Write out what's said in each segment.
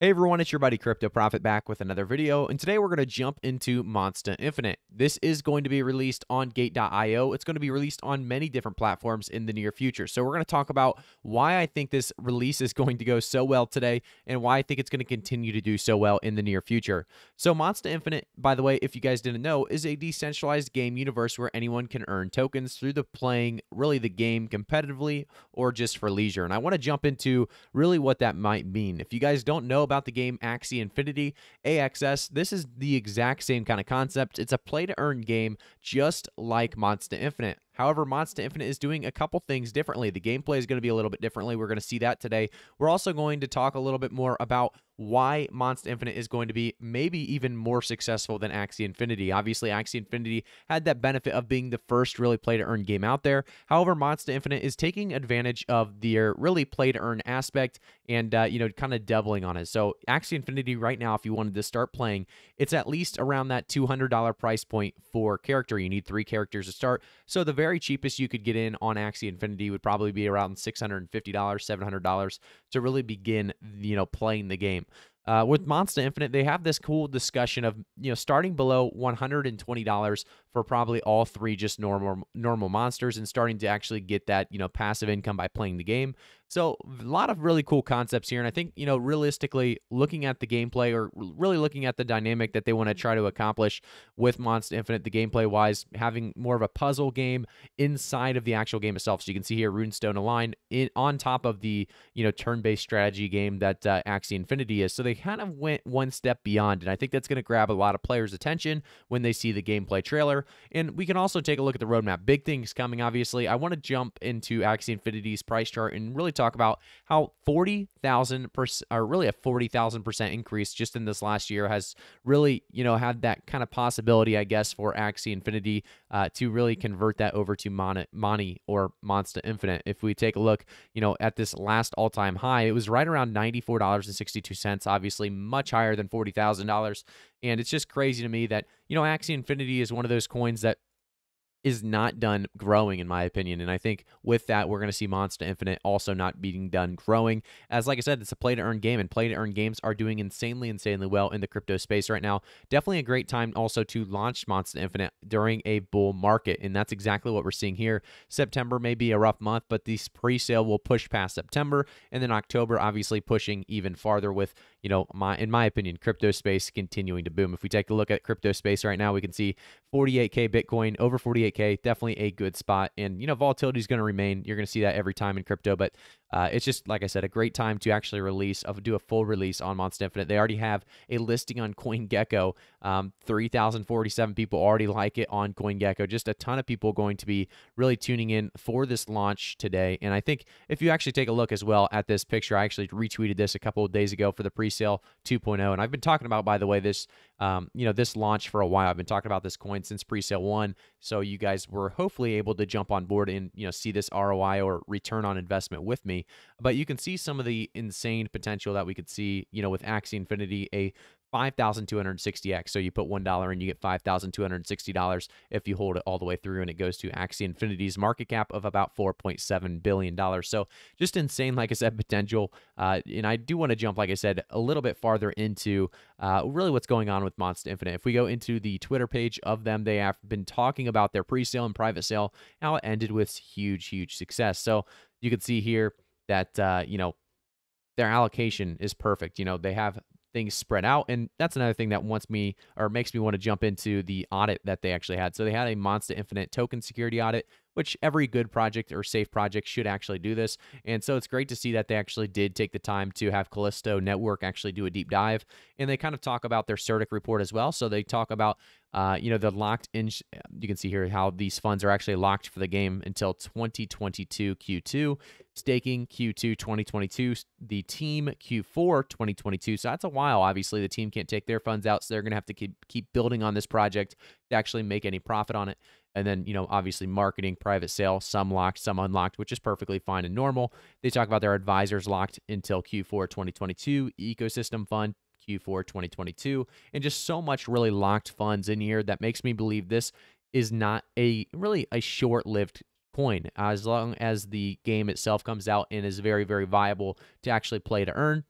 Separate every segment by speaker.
Speaker 1: Hey everyone, it's your buddy Crypto Profit back with another video, and today we're going to jump into Monsta Infinite. This is going to be released on Gate.io. It's going to be released on many different platforms in the near future. So we're going to talk about why I think this release is going to go so well today, and why I think it's going to continue to do so well in the near future. So Monsta Infinite, by the way, if you guys didn't know, is a decentralized game universe where anyone can earn tokens through the playing really the game competitively or just for leisure. And I want to jump into really what that might mean. If you guys don't know about the game Axie Infinity, AXS, this is the exact same kind of concept. It's a play to earn game just like Monsta Infinite. However, Monsta Infinite is doing a couple things differently. The gameplay is going to be a little bit differently. We're going to see that today. We're also going to talk a little bit more about why Monsta Infinite is going to be maybe even more successful than Axie Infinity. Obviously, Axie Infinity had that benefit of being the first really play to earn game out there. However, Monsta Infinite is taking advantage of their really play to earn aspect and, uh, you know, kind of doubling on it. So, Axie Infinity right now, if you wanted to start playing, it's at least around that $200 price point for character. You need three characters to start. So, the very very cheapest you could get in on Axie Infinity would probably be around $650, $700 to really begin, you know, playing the game. Uh, with Monsta Infinite, they have this cool discussion of you know starting below $120 for probably all three just normal normal monsters and starting to actually get that you know passive income by playing the game. So a lot of really cool concepts here, and I think you know realistically looking at the gameplay or really looking at the dynamic that they want to try to accomplish with Monsta Infinite, the gameplay wise, having more of a puzzle game inside of the actual game itself. So you can see here Runestone Align in on top of the you know turn-based strategy game that uh, Axie Infinity is. So they kind of went one step beyond, and I think that's going to grab a lot of players' attention when they see the gameplay trailer. And we can also take a look at the roadmap. Big things coming, obviously. I want to jump into Axie Infinity's price chart and really talk about how 40,000 percent, or really a 40,000 percent increase just in this last year has really, you know, had that kind of possibility, I guess, for Axie Infinity uh, to really convert that over to Mon- MONI or Monsta Infinite. If we take a look, you know, at this last all-time high, it was right around $94.62. Obviously, much higher than $40,000. And it's just crazy to me that, you know, Axie Infinity is one of those coins that is not done growing, in my opinion. And I think with that, we're going to see Monsta Infinite also not being done growing. As like I said, it's a play to earn game, and play to earn games are doing insanely, insanely well in the crypto space right now. Definitely a great time also to launch Monsta Infinite during a bull market, and that's exactly what we're seeing here. September may be a rough month, but this pre-sale will push past September, and then October obviously pushing even farther with you know my in my opinion crypto space continuing to boom. If we take a look at crypto space right now, we can see 48k Bitcoin over 48 48K, definitely a good spot. And, you know, volatility is going to remain. You're going to see that every time in crypto. But uh, it's just, like I said, a great time to actually release, do a full release on Monsta Infinite. They already have a listing on CoinGecko. Um, 3,047 people already like it on CoinGecko. Just a ton of people going to be really tuning in for this launch today. And I think if you actually take a look as well at this picture, I actually retweeted this a couple of days ago for the pre-sale 2.0. And I've been talking about, by the way, this, um, you know, this launch for a while. I've been talking about this coin since pre-sale one. So you guys were hopefully able to jump on board and, you know, see this ROI or return on investment with me. But you can see some of the insane potential that we could see, you know, with Axie Infinity, a 5,260x. So you put $1 in, you get $5,260 if you hold it all the way through and it goes to Axie Infinity's market cap of about $4.7 billion. So just insane, like I said, potential. Uh, and I do want to jump, like I said, a little bit farther into uh, really what's going on with Monsta Infinite. If we go into the Twitter page of them, they have been talking about their pre-sale and private sale, how it ended with huge, huge success. So you can see here that, uh, you know, their allocation is perfect. You know, they have things spread out. And that's another thing that wants me or makes me want to jump into the audit that they actually had. So they had a Monsta Infinite token security audit, which every good project or safe project should actually do this. And so it's great to see that they actually did take the time to have Callisto Network actually do a deep dive. And they kind of talk about their CertiK report as well. So they talk about uh, you know, the locked in, you can see here how these funds are actually locked for the game until 2022 Q2, staking Q2 2022, the team Q4 2022. So that's a while. Obviously, the team can't take their funds out, so they're going to have to keep, keep building on this project to actually make any profit on it. And then, you know, obviously marketing, private sale, some locked, some unlocked, which is perfectly fine and normal. They talk about their advisors locked until Q4 2022, ecosystem fund Q4 2022, and just so much really locked funds in here that makes me believe this is not a really a short-lived as long as the game itself comes out and is very very viable to actually play to earn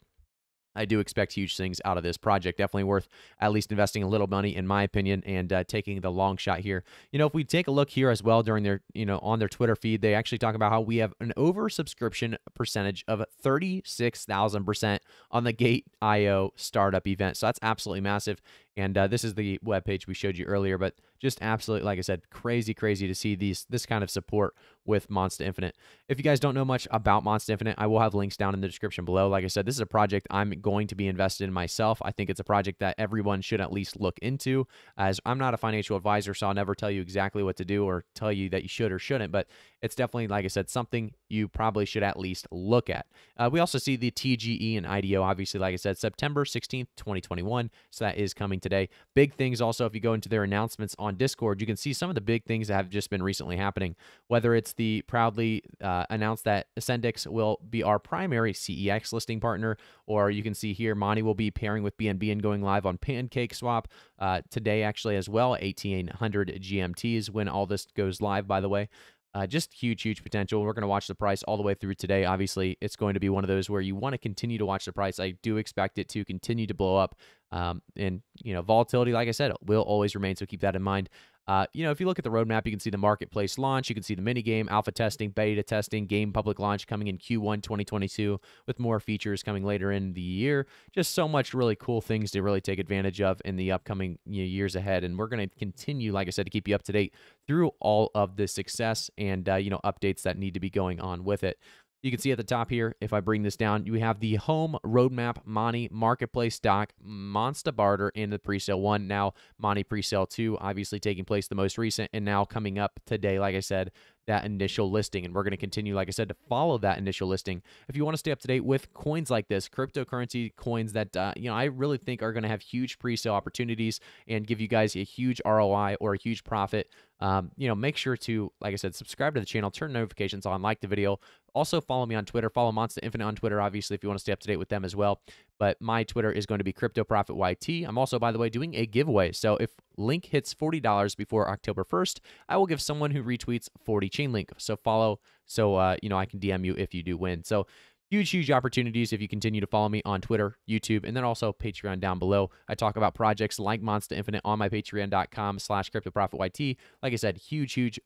Speaker 1: I do expect huge things out of this project. Definitely worth at least investing a little money, in my opinion, and uh, taking the long shot here. You know, if we take a look here as well during their, you know, on their Twitter feed, they actually talk about how we have an oversubscription percentage of 36,000% on the Gate IO startup event. So that's absolutely massive. And uh, this is the web page we showed you earlier, but just absolutely, like I said, crazy, crazy to see these this kind of support with Monsta Infinite. If you guys don't know much about Monsta Infinite, I will have links down in the description below. Like I said, this is a project I'm going to be invested in myself. I think it's a project that everyone should at least look into. As I'm not a financial advisor, so I'll never tell you exactly what to do or tell you that you should or shouldn't. But it's definitely, like I said, something you probably should at least look at. Uh, we also see the TGE and IDO, obviously, like I said, September 16th, 2021. So that is coming today. Big things also, if you go into their announcements on Discord, you can see some of the big things that have just been recently happening. Whether it's the proudly uh, announced that AscendEX will be our primary CEX listing partner, or you can see here MONI will be pairing with BNB and going live on Pancake Swap uh, today, actually, as well, 1800 GMTs when all this goes live, by the way. Uh, just huge, huge potential. We're going to watch the price all the way through today. Obviously, it's going to be one of those where you want to continue to watch the price. I do expect it to continue to blow up. Um, and, you know, volatility, like I said, will always remain. So keep that in mind. Uh, you know, if you look at the roadmap, you can see the marketplace launch, you can see the mini game, alpha testing, beta testing, game public launch coming in Q1 2022 with more features coming later in the year. Just so much really cool things to really take advantage of in the upcoming you know, years ahead. And we're going to continue, like I said, to keep you up to date through all of the success and, uh, you know, updates that need to be going on with it. You can see at the top here, if I bring this down, you have the home roadmap MONI marketplace stock, Monster Barter in the presale one. Now, MONI presale two, obviously taking place the most recent, and now coming up today, like I said, that initial listing. And we're going to continue, like I said, to follow that initial listing. If you want to stay up to date with coins like this, cryptocurrency coins that, uh, you know, I really think are going to have huge pre sale opportunities and give you guys a huge ROI or a huge profit, um, you know, make sure to, like I said, subscribe to the channel, turn notifications on, like the video. Also, follow me on Twitter. Follow Monsta Infinite on Twitter, obviously, if you want to stay up to date with them as well but my Twitter is going to be Crypto Profit YT. I'm also, by the way, doing a giveaway. So if link hits $40 before October 1st, I will give someone who retweets 40 Chainlink. So follow so uh, you know I can DM you if you do win. So huge, huge opportunities if you continue to follow me on Twitter, YouTube, and then also Patreon down below. I talk about projects like Monsta Infinite on my patreon.com slash CryptoProfitYT. Like I said, huge, huge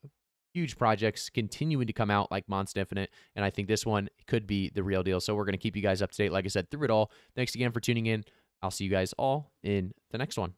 Speaker 1: huge projects continuing to come out like Monsta Infinite. And I think this one could be the real deal. So we're going to keep you guys up to date, like I said, through it all. Thanks again for tuning in. I'll see you guys all in the next one.